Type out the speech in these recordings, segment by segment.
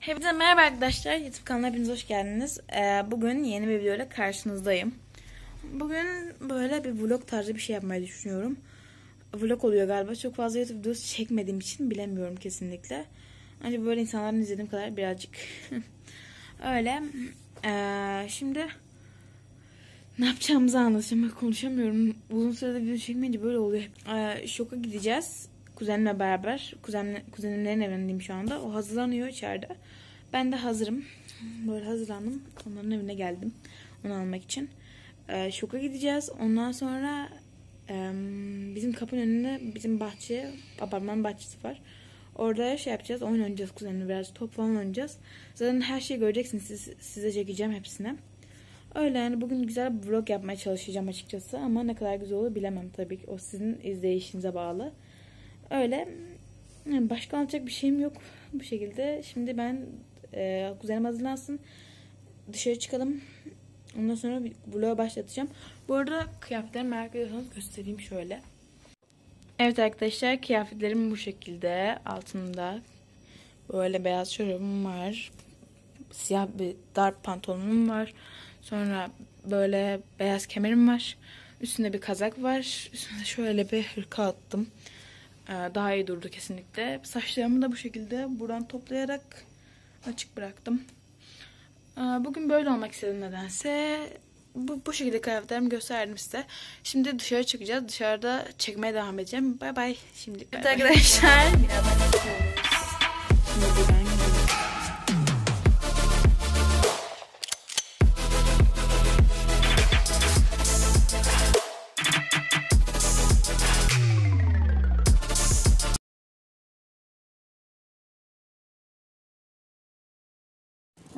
Hepinize merhaba arkadaşlar. YouTube kanalına hepiniz hoş geldiniz. Ee, bugün yeni bir videoyla karşınızdayım. Bugün böyle bir vlog tarzı bir şey yapmayı düşünüyorum. Vlog oluyor galiba. Çok fazla YouTube videosu çekmediğim için bilemiyorum kesinlikle. Ancak böyle insanların izlediğim kadar birazcık öyle. Ee, şimdi ne yapacağımızı anlatacağım. Konuşamıyorum. Uzun sürede video çekmeyince böyle oluyor. Ee, şoka gideceğiz. Kuzenimle beraber. Kuzen, kuzenimlerin evindeyim şu anda. O hazırlanıyor içeride. Ben de hazırım. Böyle hazırlandım. Onların evine geldim. Onu almak için. Ee, şoka gideceğiz. Ondan sonra e, bizim kapının önünde bizim bahçe, apartman bahçesi var. Orada şey yapacağız. Oyun oynayacağız kuzenimle biraz. Top falan oynayacağız. Zaten her şeyi göreceksiniz. Siz, size çekeceğim hepsini. Öyle yani bugün güzel bir vlog yapmaya çalışacağım açıkçası. Ama ne kadar güzel olur bilemem tabii ki. O sizin izleyişinize bağlı. Öyle. Başka anlatacak bir şeyim yok bu şekilde. Şimdi ben e, kuzenim hazırlansın. Dışarı çıkalım. Ondan sonra vloga başlatacağım. Bu arada kıyafetlerimi merak ediyorsanız göstereyim şöyle. Evet arkadaşlar kıyafetlerim bu şekilde. Altında böyle beyaz çorabım var. Siyah bir dar pantolonum var. Sonra böyle beyaz kemerim var. Üstünde bir kazak var. Üstüne şöyle bir hırka attım. Ee, daha iyi durdu kesinlikle. Saçlarımı da bu şekilde buradan toplayarak açık bıraktım. Ee, bugün böyle olmak istedim nedense. Bu, bu şekilde kıyafetlerimi gösterdim size. Şimdi dışarı çıkacağız. Dışarıda çekmeye devam edeceğim. Bay bay. Şimdi evet arkadaşlar.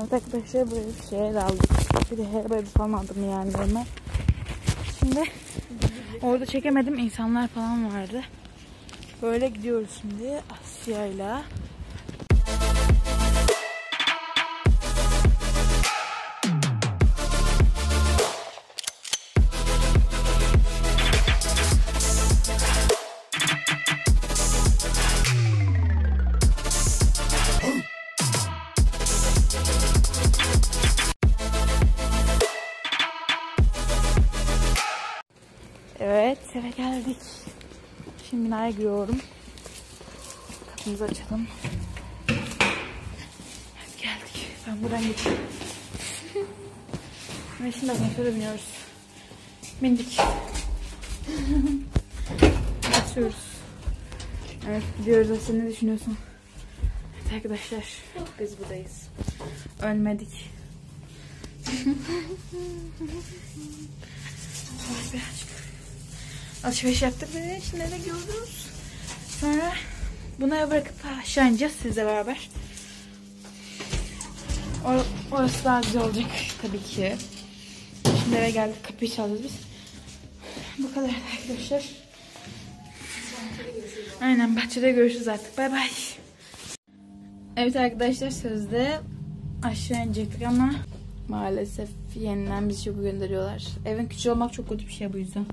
Evet arkadaşlar böyle bir şeye aldık. Bir de bir falan aldım yani normal. Şimdi orada çekemedim. insanlar falan vardı. Böyle gidiyoruz şimdi Asya'yla. Eve geldik. Şimdi binaya giriyorum. Kapımızı açalım. Evet, geldik. Ben buradan geçeyim. Ve şimdi asansöre biniyoruz. Bindik. Açıyoruz. Evet gidiyoruz. Asya ne düşünüyorsun? Evet arkadaşlar biz buradayız. Ölmedik. Birazcık alışveriş yaptık ve şimdi eve gidiyoruz. Sonra eve bırakıp aşağı ineceğiz sizle beraber. Or orası daha güzel olacak tabii ki. Şimdi eve geldik kapıyı çaldık biz. Bu kadar arkadaşlar. Aynen bahçede görüşürüz artık. Bay bay. Evet arkadaşlar sözde aşağı inecektik ama maalesef yeniden bizi çok gönderiyorlar. Evin küçük olmak çok kötü bir şey bu yüzden.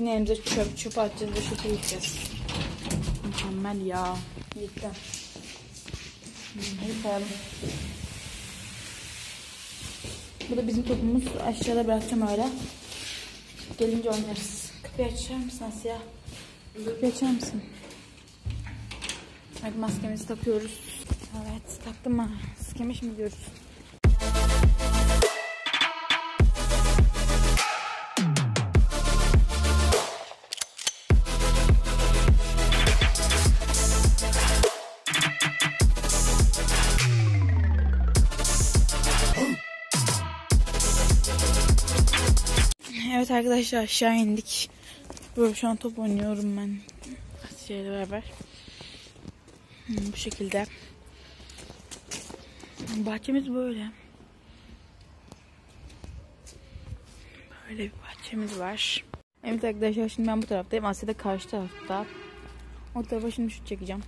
Yine elimize çöp çöp atacağız ve çöpe yiyeceğiz. Mükemmel ya. Yetti. Hadi koyalım. Bu da bizim topumuz. Aşağıda bırakacağım öyle. Gelince oynarız. Kapıyı açar mısın Asya? Kapıyı açar mısın? Hadi maskemizi takıyoruz. Evet taktım? Maskemi şimdi gidiyoruz. Arkadaşlar aşağı indik. Böyle şu an top oynuyorum ben. Asya ile beraber. Hmm, bu şekilde. Bahçemiz böyle. Böyle bir bahçemiz var. Evet arkadaşlar şimdi ben bu taraftayım. Asya da karşı tarafta. O tarafa şimdi şut çekeceğim.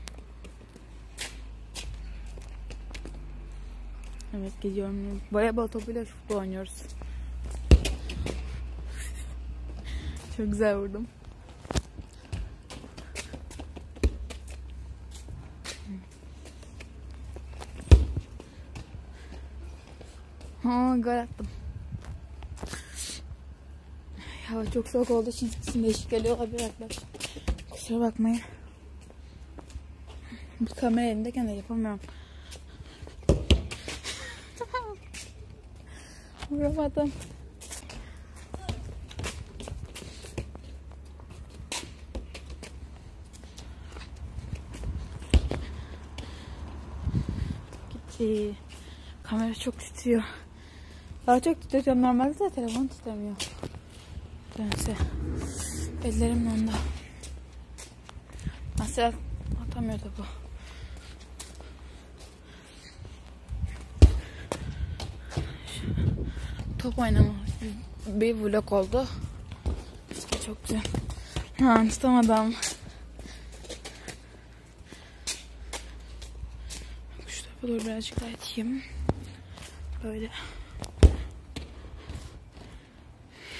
Evet gidiyorum. Voleybol topuyla futbol oynuyoruz. Çok güzel vurdum. Ha gol attım. Hava çok soğuk olduğu için sesim değişik geliyor olabilir arkadaşlar. Kusura bakmayın. Bu kamera elimdeyken de yapamıyorum. Vuramadım. Gitti. Kamera çok titriyor. Daha çok titriyor. Normalde de telefon titremiyor. Dönse. Ellerim dondu. Asya atamıyor topu. Top oynama bir vlog oldu. Çok güzel. Ha tutamadım. Doğru birazcık daha iteyim. Böyle.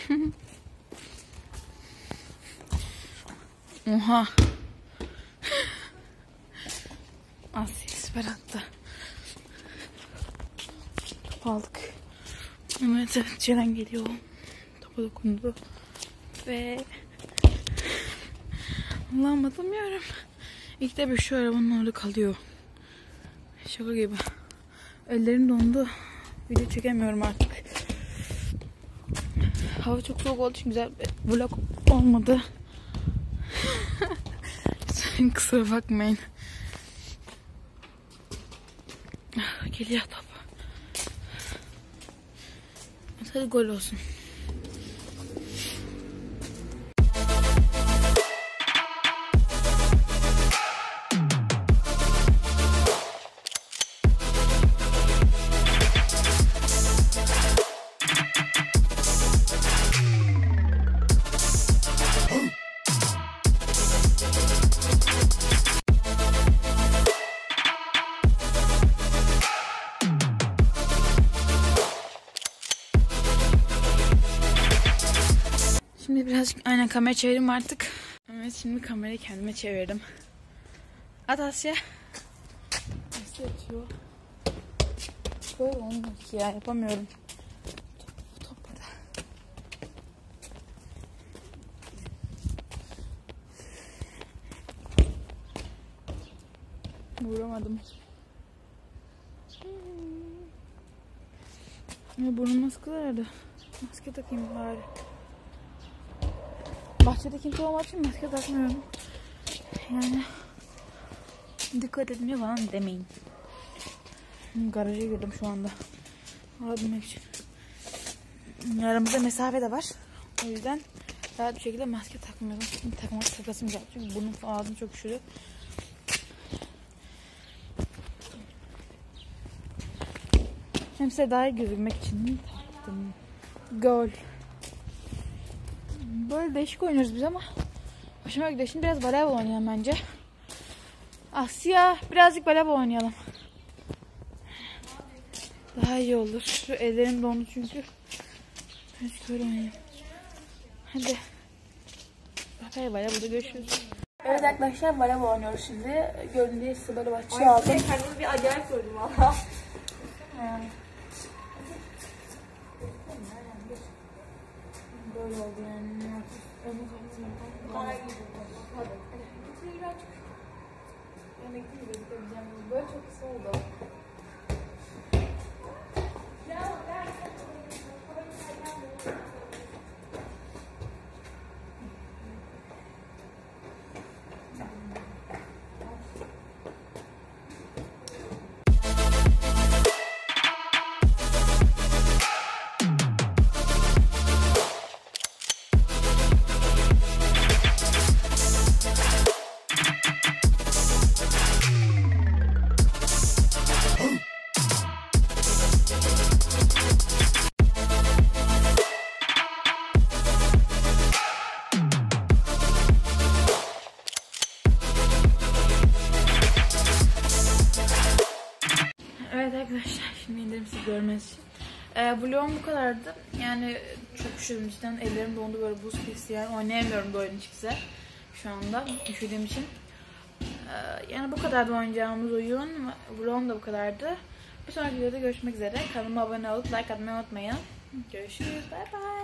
Oha. Asya süper attı. Top aldık. Evet Ceren geliyor. Topa dokundu. Ve Allah'ım atamıyorum. İlk de bir şu arabanın orada kalıyor. Şaka gibi. Ellerim dondu. Video çekemiyorum artık. Hava çok soğuk olduğu için güzel bir vlog olmadı. Lütfen kusura bakmayın. Geliyor top. Hadi gol olsun. Birazcık aynen kamera çevireyim artık. Evet şimdi kamerayı kendime çevirdim. At Asya. Asya atıyor. Böyle olmuyor ki ya yapamıyorum. Top, topladı. Vuramadım. Ya burnum nerede? Maske takayım bari. Bahçede kimse olmadığı için maske takmıyorum. Yani dikkat etmiyor falan demeyin. Garaja girdim şu anda. Alabilmek için. Aramızda mesafe de var. O yüzden rahat bir şekilde maske takmıyorum. Şimdi takmak takasım geldi. Çünkü burnum ağzım çok üşüdü. Hem iyi gözükmek için taktım. Gol. Böyle değişik oynuyoruz biz ama hoşuma gidiyor. Şimdi biraz voleybol oynayalım bence. Asya birazcık voleybol oynayalım. Daha iyi olur. Şu ellerim dondu çünkü. Birazcık böyle oynayalım. Hadi. Bay voleybolda görüşürüz. Evet arkadaşlar voleybol oynuyoruz şimdi. Gördüğünüz gibi size böyle bahçeye aldım. Kendimi bir acayip gördüm valla. Böyle oldu yani. Böyle çok kısa oldu. Görmeniz için. Ee, vlogum bu kadardı. Yani çok üşüdüm cidden. Ellerim dondu böyle buz kesti yani. Oynayamıyorum böyle size şu anda üşüdüğüm için. Ee, yani bu kadardı oynayacağımız oyun. Vlogum da bu kadardı. Bir sonraki videoda görüşmek üzere. Kanalıma abone olup like atmayı unutmayın. Görüşürüz. Bay bay.